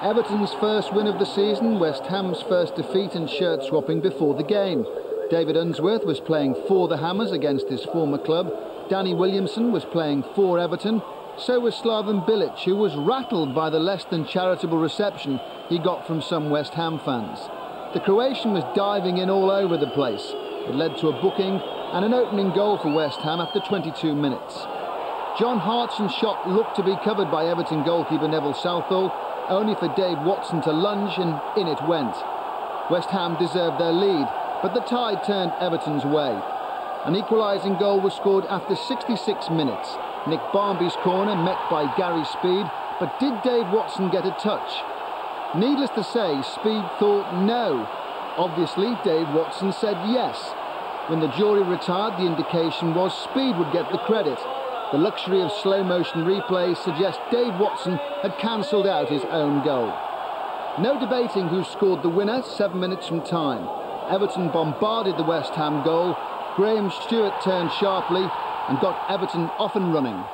Everton's first win of the season, West Ham's first defeat and shirt swapping before the game. David Unsworth was playing for the Hammers against his former club. Danny Williamson was playing for Everton. So was Slaven Bilic, who was rattled by the less than charitable reception he got from some West Ham fans. The Croatian was diving in all over the place. It led to a booking and an opening goal for West Ham after 22 minutes. John Hartson's shot looked to be covered by Everton goalkeeper Neville Southall, only for Dave Watson to lunge and in it went. West Ham deserved their lead, but the tide turned Everton's way. An equalising goal was scored after 66 minutes. Nick Barmby's corner met by Gary Speed, but did Dave Watson get a touch? Needless to say, Speed thought no. Obviously, Dave Watson said yes. When the jury retired, the indication was Speed would get the credit. The luxury of slow motion replay suggests Dave Watson had cancelled out his own goal. No debating who scored the winner seven minutes from time. Everton bombarded the West Ham goal. Graham Stuart turned sharply and got Everton off and running.